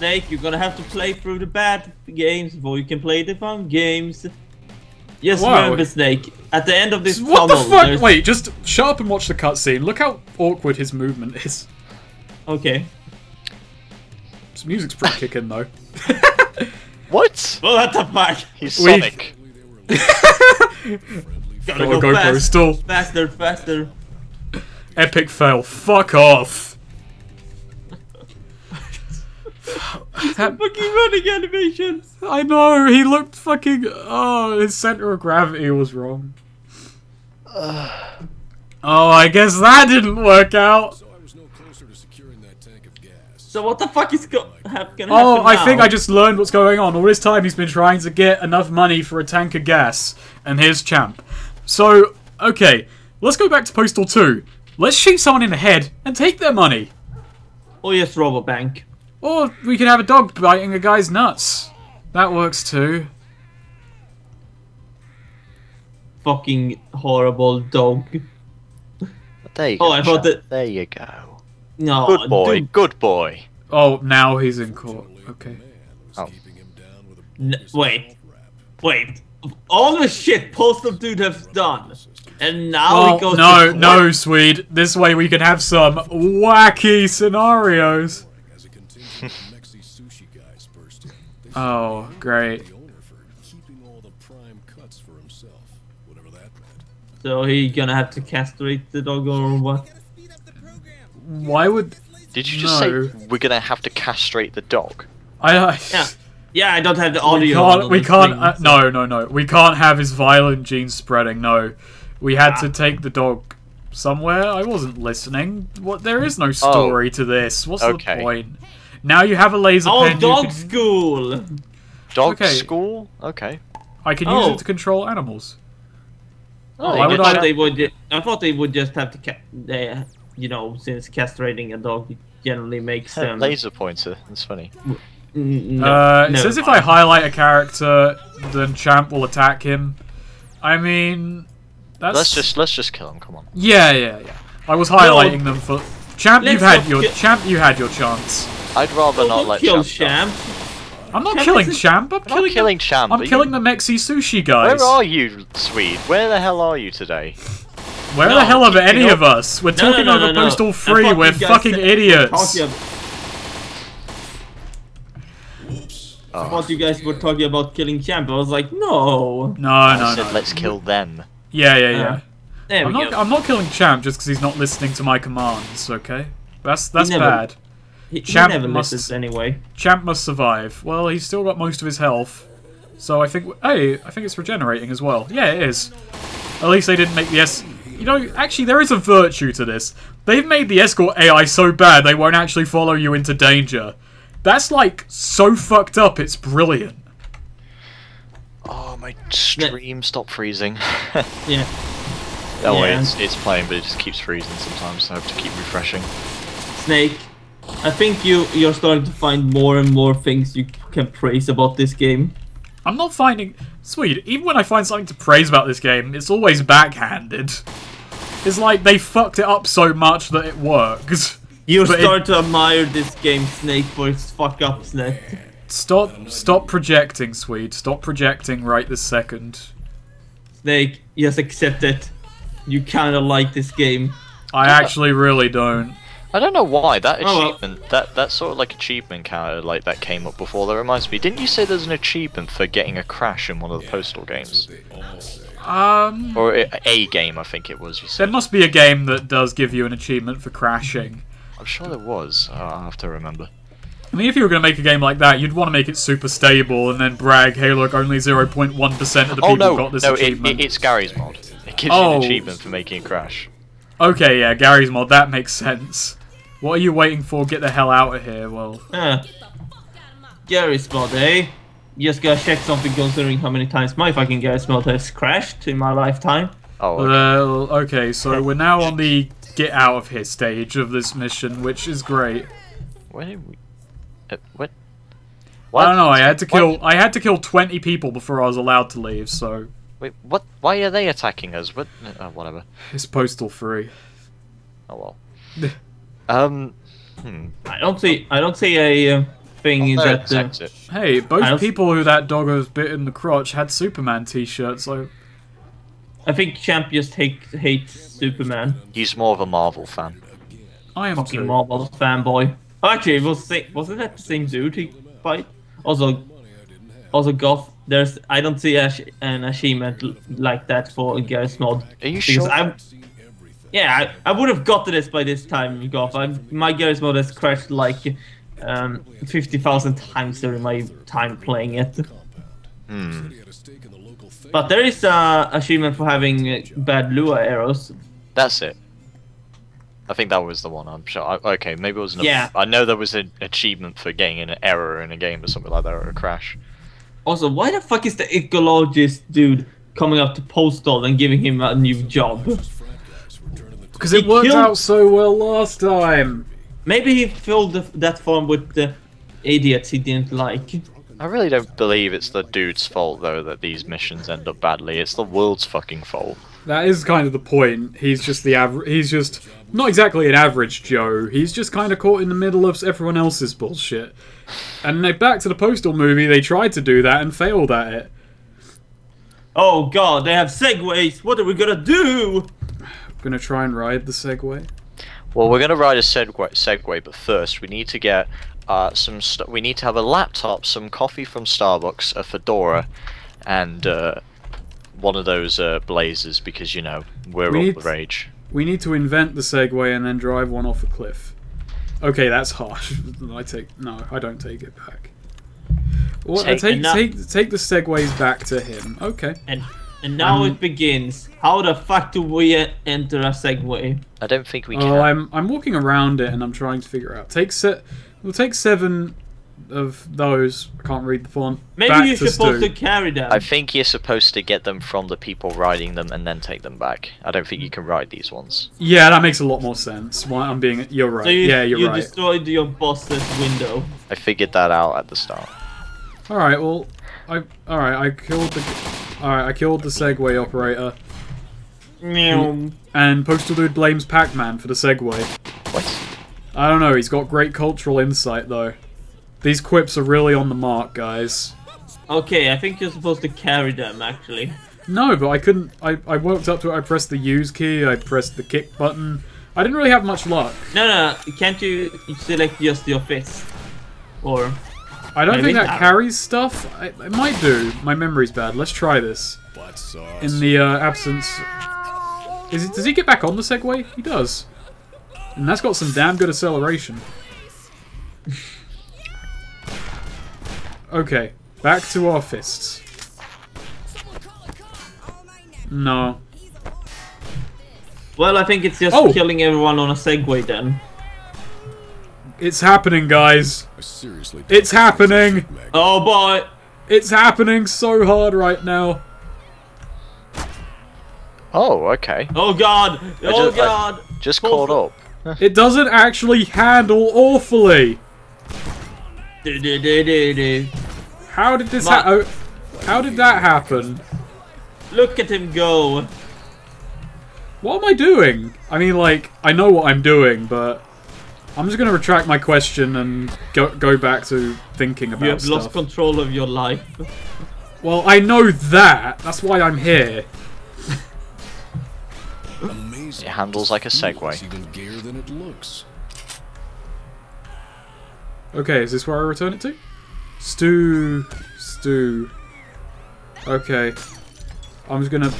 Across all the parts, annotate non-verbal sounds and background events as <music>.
Snake, you're gonna have to play through the bad games before you can play the fun games. Yes, Wow. remember, Snake. At the end of this What the fuck? there's- Wait, just shut up and watch the cutscene. Look how awkward his movement is. Okay. His music's pretty kicking though. <laughs> What? Well, what the fuck? He's We- Sonic. Gotta go GoPro still faster, faster. epic fail. Fuck off. That, Fucking running animation. I know he looked fucking. Oh, his center of gravity was wrong. <sighs> oh, I guess that didn't work out. So no closer to securing that tank of gas. So what the fuck is go- hap- gonna Oh, happen I now? think I just learned what's going on. All this time he's been trying to get enough money for a tank of gas, and here's Champ. So, okay, let's go back to Postal 2. Let's shoot someone in the head and take their money. Oh yes, Robobank. Or we could have a dog biting a guy's nuts. That works too. Fucking horrible dog. There you Oh, go. I thought Chap. that- There you go. No, Good boy. dude, Good boy. Oh, now he's in court. Okay. Oh. Keeping him down with a N- bogus wait. mouth. Wait. All the shit Postal Dude has done, and now he Oh, goes no, to no, Swede. This way we can have some wacky scenarios. Oh, great. the owner for keeping all the prime cuts for himself. Whatever that meant. So he gonna have to castrate the dog or what? Why would Did you just No. say we're gonna have to castrate the dog? I? I Yeah. Yeah, I don't have the audio. we can't. We can't. thing, Uh, so- no, no, no. We can't have his violent genes spreading. No, we had Ah. to take the dog somewhere. I wasn't listening. What? There is no story to this. What's Okay. the point? Now you have a laser Oh, pen. you dog can- school. Dog Okay. school? Okay. I can use Oh. it to control animals. Oh, why I would thought I- they would. I thought they would just have to. Ca- they, you know, since castrating a dog generally makes them. Laser pointer. That's funny. N- no, uh, it never says if I highlight a character, then Champ will attack him. I mean, that's Let's just let's just kill him. Come on. yeah, yeah, yeah. I was highlighting them for Champ. Let's you've had your Champ. You had your chance. I'd rather Don't not let kill Champ. Champ. I'm not Champ killing Champ. I'm I'm killing not killing Champ. I'm killing you- the Mexi sushi guys. Where are you, Swede? Where the hell are you today? Where No, the hell are any you of us? We're No, no, talking no, over no, no. Postal I Free. thought We're fucking uh, idiots. Talking ab- I Oh, thought you guys were talking about killing Champ. I was like, no. No, no, no. let's kill them. Yeah, yeah, yeah. There I'm we not. go. I'm not killing Champ just because he's not listening to my commands. Okay, that's that's never- bad. he, he Champ never must- listens anyway. Champ must survive. Well, he's still got most of his health, so I think. Hey, I think it's regenerating as well. Yeah, it is. At least they didn't make the S. You know, actually, there is a virtue to this. They've made the escort AI so bad they won't actually follow you into danger. That's like so fucked up. It's brilliant. Oh, my stream stopped freezing. <laughs> Yeah. Oh wait, Yeah. it's, it's playing, but it just keeps freezing sometimes, so I have to keep refreshing. Snake. I think you you're starting to find more and more things you can praise about this game. I'm not finding sweet. Even when I find something to praise about this game, it's always backhanded. It's like they fucked it up so much that it works. <laughs> You But it- start to admire this game, Snake, for its fuck up, Snake. Stop, stop projecting, Swede. Stop projecting right this second. Snake, just accept it. You kind of like this game. I actually really don't. I don't know why that Oh, well. achievement, that that sort of like achievement counter like that came up before. That reminds me. Didn't you say there's an achievement for getting a crash in one of the postal games, They all say. Um, or a, a game? I think it was. You there must be a game that does give you an achievement for crashing. I'm sure there was. Oh, I'll have to remember. I mean, if you were going to make a game like that, you'd want to make it super stable and then brag, hey, look, only 0.1% of the Oh people no, got this no, it, achievement. it, it's Garry's mod. It gives you Oh. an achievement for making a crash. Okay, yeah, Garry's mod, that makes sense. What are you waiting for? Get the hell out of here. Well, Uh, Garry's mod, eh? Just gotta check something considering how many times my fucking Garry's mod has crashed in my lifetime. Oh, okay. well, okay, so we're now on the get out of here stage of this mission, which is great. where did we? Uh, what? I don't know. I had to What? kill. I had to kill twenty people before I was allowed to leave. So Wait, what? Why are they attacking us? What? Uh, whatever. it's postal free. Oh well. <laughs> um. Hmm. I don't see. I don't see a uh, thing No, that uh. Hey, both people who that dog has bit in the crotch had Superman t-shirts, so I think Champ just hate, hates Superman. He's more of a Marvel fan. I am Fucking too. Marvel fanboy. Oh, actually, was sa- wasn't that the same dude he fight? Also, also Goth. There's I don't see a, an achievement like that for Garry's mod. Are you sure? I, yeah, I, I would have gotten this by this time. I, my Garry's mod has crashed like um, 50,000 times during my time playing it. Hmm. He had a stake in the local thing. But there is a achievement for having bad Lua errors. That's it. I think that was the one. I'm sure. I, okay, maybe it was. An, Yeah. I know there was an achievement for getting an error in a game or something like that, or a crash. Also, why the fuck is the ecologist dude coming up to Postal and giving him a new job? Because it He worked killed- out so well last time. Maybe he filled the, that farm with the idiots he didn't like. I really don't believe it's the dude's fault though that these missions end up badly. It's the world's fucking fault. That is kind of the point. He's just the average. He's just not exactly an average Joe. He's just kind of caught in the middle of everyone else's bullshit. And they, back to the Postal movie, they tried to do that and failed at it. Oh god, they have segways! What are we gonna do? Gonna try and ride the Segway. Well, we're gonna ride a segway, segway but first we need to get uh, some. St- we need to have a laptop, some coffee from Starbucks, a fedora, and uh, one of those uh, blazers because you know we're We all need- the rage. We need to invent the Segway and then drive one off a cliff. Okay, that's harsh. <laughs> I take no, I don't take it back. What? I Take take take take the Segways back to him. Okay. And and now Um, it begins. How the fuck do we enter a segway? I don't think we can. Oh, I'm I'm walking around it and I'm trying to figure out. Take se- We'll take seven of those. I can't read the font. Maybe back you're to supposed Stu. to carry them. I think you're supposed to get them from the people riding them and then take them back. I don't think you can ride these ones. Yeah, that makes a lot more sense. Why I'm being. You're right. so you, yeah, you're you right. destroyed your boss's window. I figured that out at the start. All right. Well, I. All right. I killed the. All right. I killed the Segway operator, Meow. Mm, and Postal Dude blames Pac-Man for the Segway. What? I don't know. He's got great cultural insight though. These quips are really on the mark, guys. Okay, I think you're supposed to carry them actually. No, but I couldn't. I, I worked up to it. I pressed the use key. I pressed the kick button. I didn't really have much luck. No, no, can't you select just your fist? Or I don't think that carries stuff. I, it might do. My memory's bad. Let's try this. In the uh, absence. Is it, does he get back on the Segway? He does. And that's got some damn good acceleration. Okay, back to our fists. No. well, I think it's just Oh! killing everyone on a segway then. It's happening, guys. Seriously. It's happening. Oh boy! It's happening so hard right now. Oh, okay. Oh god! Oh just- I- god! Just Full- caught up. <laughs> It doesn't actually handle awfully. Do, do, do, do, do. How did this Ma- ha- oh, How did that happen? Look at him go! What am I doing? I mean, like, I know what I'm doing, but I'm just gonna retract my question and go go back to thinking about You have stuff. lost control of your life. well, I know that. That's why I'm here. Amazing. It handles like a Ooh, Segway. It's even gayer than it looks. Okay, is this where I return it to? Stew, stew. Okay, I'm just gonna.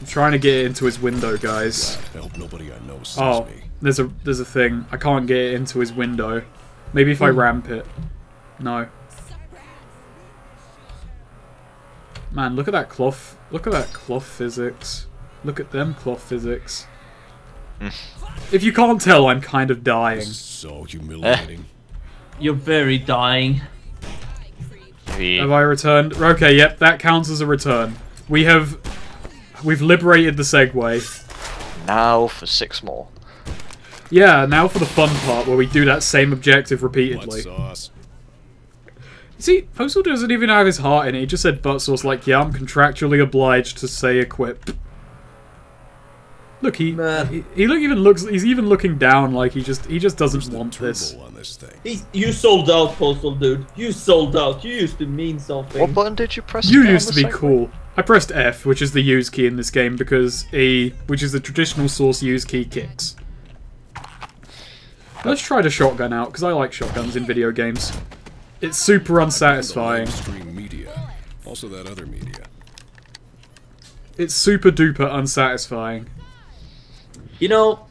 I'm trying to get into his window, guys. I hope nobody I know sees Oh, me. there's a there's a thing. I can't get into his window. Maybe if I hmm. ramp it. No. Man, look at that cloth. Look at that cloth physics. Look at them cloth physics. Hmm. if you can't tell, I'm kind of dying. So eh. humiliating. You're very dying. Maybe- Have I returned? Okay, yep, that counts as a return. We have we've liberated the Segway. Now for six more. Yeah, now for the fun part where we do that same objective What repeatedly. sauce? See, Postal doesn't even have his heart in it. He just said butt sauce like, yeah, I'm contractually obliged to say a quip. Look, he, Man. he he look even looks he's even looking down like he just he just doesn't Where's want turbo this. On this thing. He's, you sold out, Postal Dude. You sold out. You used to mean something. What button did you press? You used to be Segway? cool. I pressed F, which is the use key in this game, because E, which is the traditional source use key, kicks. Let's try the shotgun out, because I like shotguns in video games. It's super unsatisfying. live stream media. Also that other media. It's super duper unsatisfying. You know,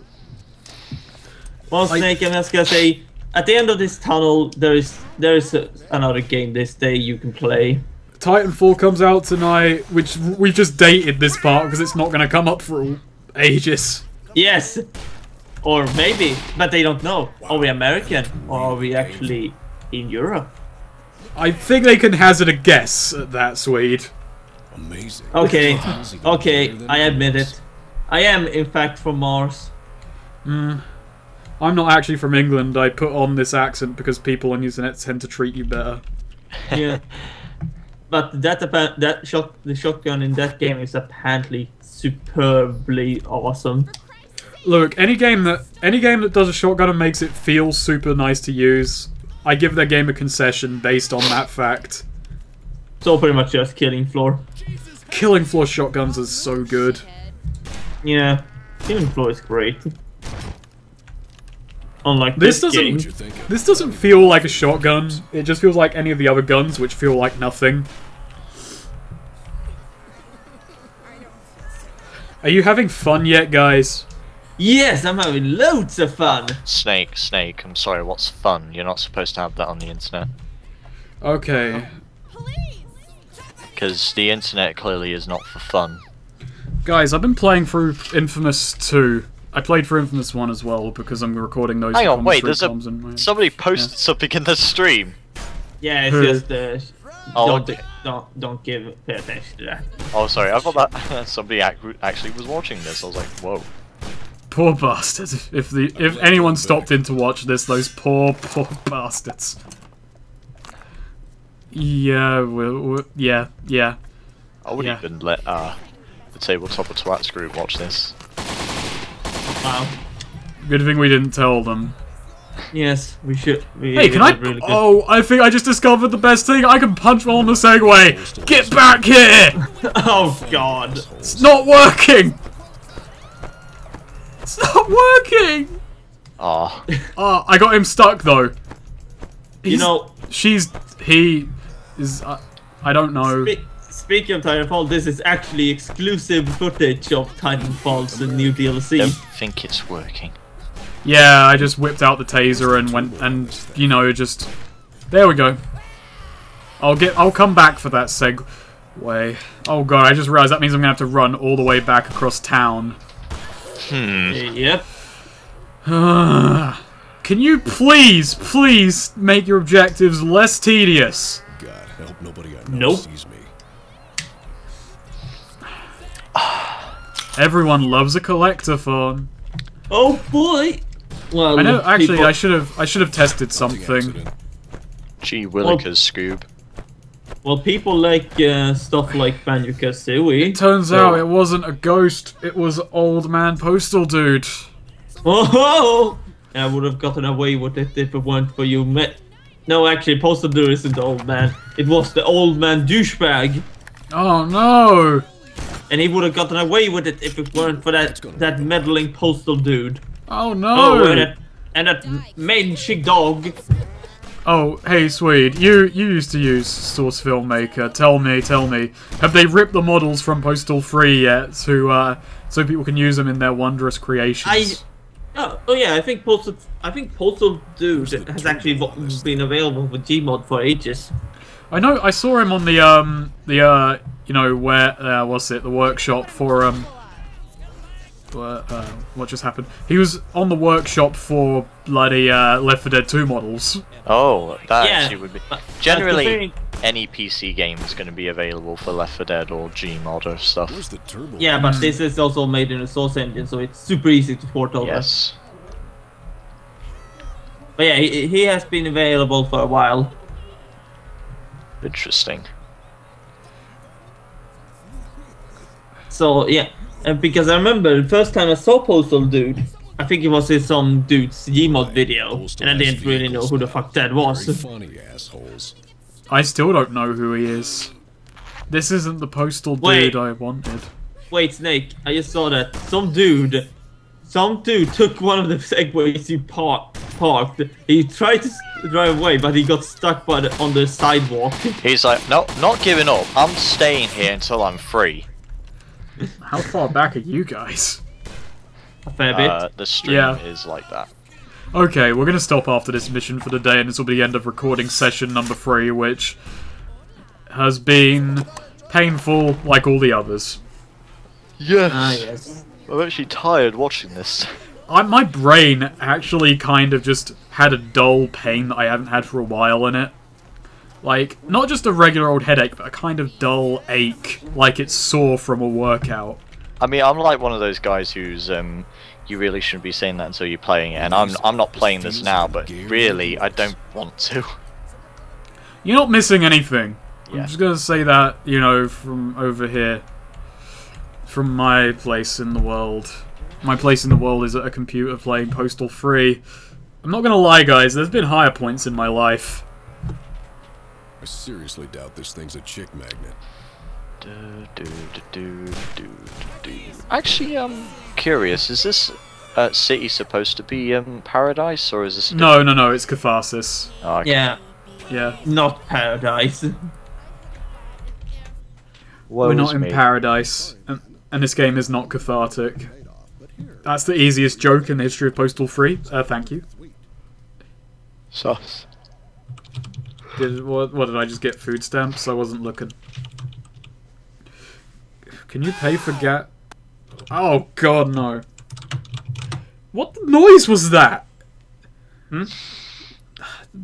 well, Snake, I'm just gonna say, at the end of this tunnel, there is there is a, another game this day you can play. Titanfall comes out tonight, which we've just dated this part because it's not going to come up for ages. Yes, or maybe, but they don't know. Are we American or are we actually in Europe? I think they can hazard a guess at that, Swede. Amazing. Okay, How's he gonna be okay, I admit it. I am in fact from Mars. Hmm. I'm not actually from England. I put on this accent because people on Usenet tend to treat you better. Yeah. But that that shot the shotgun in that game is apparently superbly awesome. Look, any game that any game that does a shotgun and makes it feel super nice to use, I give that game a concession based on that fact. It's all pretty much just killing floor. Killing floor shotguns is so good. Yeah, killing floor is great. Unlike This this, doesn't- game. What you thinking? This doesn't feel like a shotgun. It just feels like any of the other guns, which feel like nothing. Are you having fun yet, guys? Yes, I'm having loads of fun. Snake, Snake. I'm sorry. What's fun? You're not supposed to have that on the internet Okay. because the internet clearly is not for fun. Guys, I've been playing through Infamous 2. I played for Infamous 1 as well because I'm recording those Hang on, wait. There's a comms in somebody posted something in the stream. Yeah, it's Who? just uh, Oh, don't, okay. don't don't give pay attention to that. Oh, sorry. I thought that <laughs> somebody actually was watching this. I was like, whoa. Poor bastards. If the if anyone stopped in to watch this, those poor poor bastards. Yeah, we we yeah, yeah. I wouldn't Yeah. even let uh, the tabletop of twats group watch this. Wow. Good thing we didn't tell them. Yes, we should. We Hey, can I? really good. Oh, I think I just discovered the best thing. I can punch while on the Segway. Get back here! <laughs> Oh God. It's not working. It's not working. Ah, Ah, I got him stuck though. You know, she's he is. Uh, I don't know. Spe- speaking of Titanfall, this is actually exclusive footage of Titanfall's new DLC. don't think it's working. Yeah, I just whipped out the taser and went and you know just there we go. I'll get I'll come back for that segue. Oh god, I just realized that means I'm gonna have to run all the way back across town. Hmm. Yep. <sighs> Can you please, please make your objectives less tedious? God, I hope nobody I know Nope. sees me. Everyone loves a collector phone. Oh boy. Well, I know. Actually, people- I should have. I should have tested something. accident. Gee willikers, Scoob. Well, people like uh, stuff like Banjo Kazooie. It turns so- out it wasn't a ghost. It was old man postal dude. Oh, I would have gotten away with it if it weren't for you. Ma- no, actually, Postal Dude isn't the old man. It was the old man douchebag, Oh no! And he would have gotten away with it if it weren't for that that meddling Postal Dude. Oh no! Oh, and that, and that mangy dog. Oh, hey, Swede, you you used to use Source Filmmaker. Tell me, tell me, have they ripped the models from Postal 3 yet to uh, so people can use them in their wondrous creations? I. Oh, oh yeah, I think Postal. I think Postal Dude has actually been available with Gmod for ages. I know I saw him on the um the uh you know where uh, what's it the workshop for um uh, uh, what just happened? He was on the workshop for bloody uh, Left 4 Dead 2 models. Oh, that Yeah, actually would be. Generally, any PC game is going to be available for Left 4 Dead or Gmod or stuff. The turbo? Yeah, but this is also made in a Source engine, so it's super easy to port over. Yes. But yeah, he, he has been available for a while. Interesting. So yeah, and because I remember the first time I saw Postal Dude, I think it was in some dude's Gmod video, Postal and I didn't really know who the fuck that was. Funny assholes. I still don't know who he is. This isn't the postal Wait. dude I wanted. Wait, Snake, I just saw that some dude, some dude took one of the segways he par- parked. He tried to drive away, but he got stuck by the, on the sidewalk. <laughs> He's like, no, not giving up. I'm staying here until I'm free. How far back are you guys? A fair bit. Uh, the stream Yeah. is like that. Okay, we're gonna stop after this mission for the day, and this will be the end of recording session number three, which has been painful like all the others. Yes. ah, yes. I'm actually tired watching this. <laughs> I, my brain actually kind of just had a dull pain that I haven't had for a while in it. Like, not just a regular old headache, but a kind of dull ache, like it's sore from a workout. I mean, I'm like one of those guys who's um, you really shouldn't be saying that until you're playing it, and I'm I'm not playing this now, but really I don't want to. You're not missing anything. Yeah. I'm just gonna say that, you know, from over here. From my place in the world. My place in the world is at a computer playing Postal 3. I'm not gonna lie, guys, there's been higher points in my life. I seriously doubt this thing's a chick magnet. Do, do, do, do, do, do. Actually, I'm curious. Is this uh, city supposed to be um, paradise, or is this? No, no, no, it's catharsis. Oh, okay. Yeah, Yeah. not paradise. Woe We're not in me. paradise, and, and this game is not cathartic. That's the easiest joke in the history of Postal 3. Uh, thank you. Sus. Did, what, what did I just get? Food stamps? I wasn't looking. Can you pay for gas? Oh god, no. What noise was that? Hmm?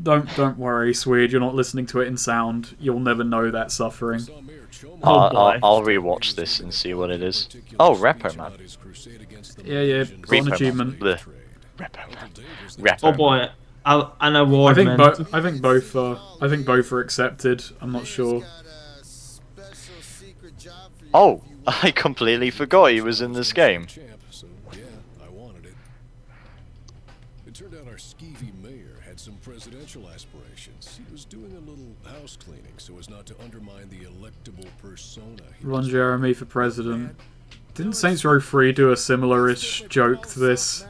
Don't don't worry, Swede. You're not listening to it in sound. You'll never know that suffering. Saw Mayor Chomo Oh, I'll, boy. I'll, I'll rewatch this and see what it is. Oh, Repo Man. about his crusade against the Yeah, yeah. Malaysians. An Repo achievement. Man. Trade. Repo Man. Repo Oh Man. boy, a- an I award think both. I think both are. I think both are accepted. I'm not sure. Oh, <laughs> I completely forgot he was in this game. Champ, so yeah, I wanted it. It turned out our skeevy mayor had some presidential aspirations. He was doing a little house cleaning so as not to undermine the electable persona. he Ron Jeremy for president. Didn't Saints Row 3 do a similar-ish joke to this?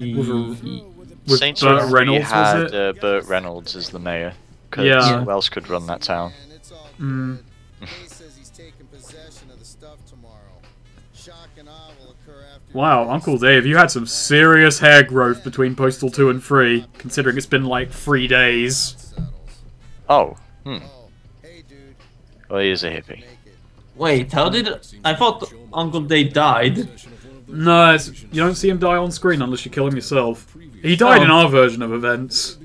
With, a, with Saints Burt Row 3 Reynolds, had was it? Uh, Burt Reynolds as the mayor. Cause Yeah. who else could run that town? Mm. Wow, Uncle Dave, you had some serious hair growth between Postal 2 and 3, considering it's been like three days. Oh, hmm. Oh, hey dude, Well, he is a hippie. Wait, how did I thought Uncle Dave died? possession of one of those No, it's, you don't see him die on screen unless you kill him yourself. He died in Oh. our version of events.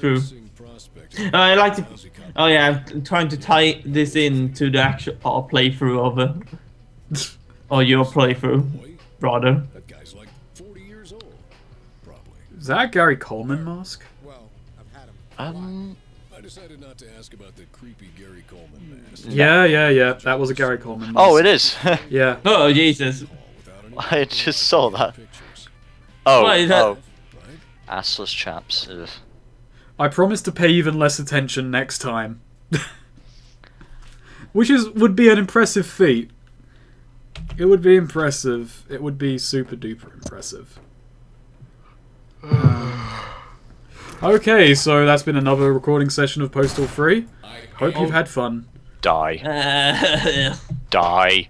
True. Uh, I like to. Oh yeah, I'm trying to tie this in to the actual our playthrough of it, <laughs> or your playthrough, rather. That guy's like 40 years old. Probably. Is that Gary Coleman mask? Well, I've had him. for a while. Um, I decided not to ask about the creepy Gary Coleman mask. Yeah, yeah, yeah. That was a Gary Coleman mask. oh, it is. <laughs> Yeah. Oh Jesus! <laughs> I just saw that. Oh, Why that- oh, assless chaps. Ugh. I promise to pay even less attention next time. <laughs> Which is would be an impressive feat. It would be impressive. It would be super duper impressive. <sighs> okay, so that's been another recording session of Postal 3. Hope you've had fun. Die. <laughs> Die.